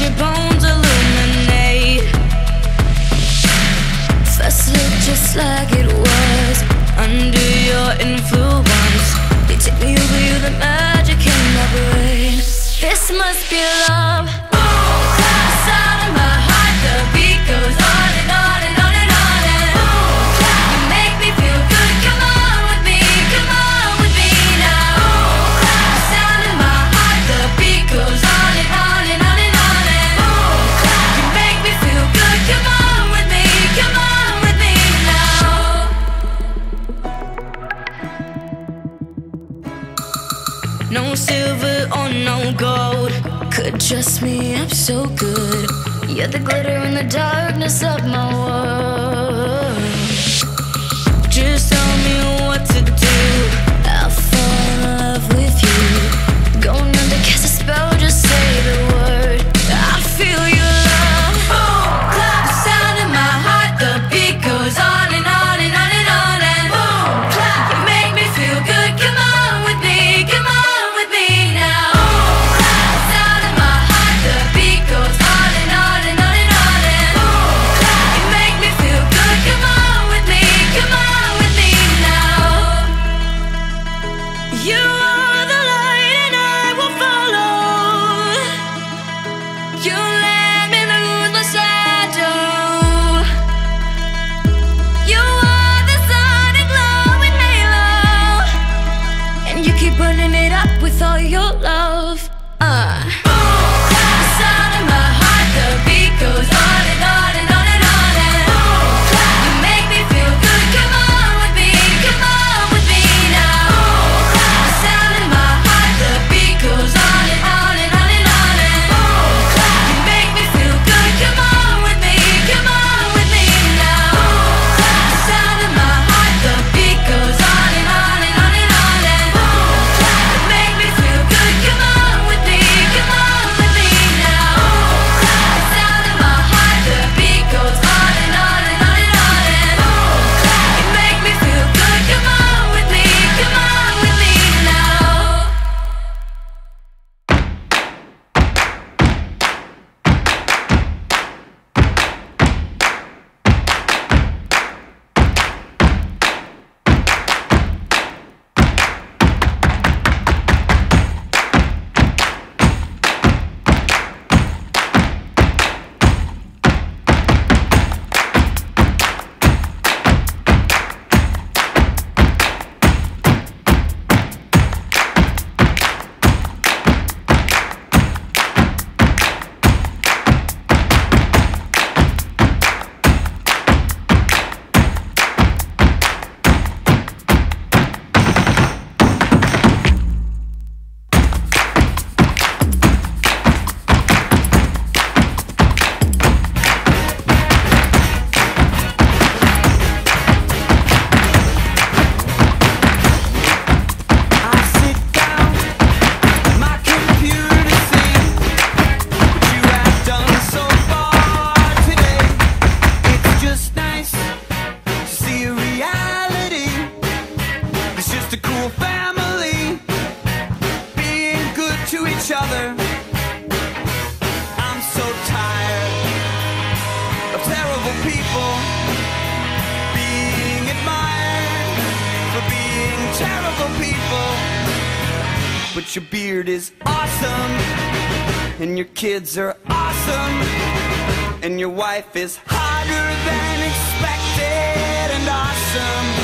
your bones illuminate. First just like it was Under your influence You take me over, you the magic in my brain. This must be love. Boom, outside of my no silver or no gold could dress me up so good. You're the glitter in the darkness of my world. Just tell me what each other. I'm so tired of terrible people being admired for being terrible people. But your beard is awesome, and your kids are awesome, and your wife is hotter than expected and awesome.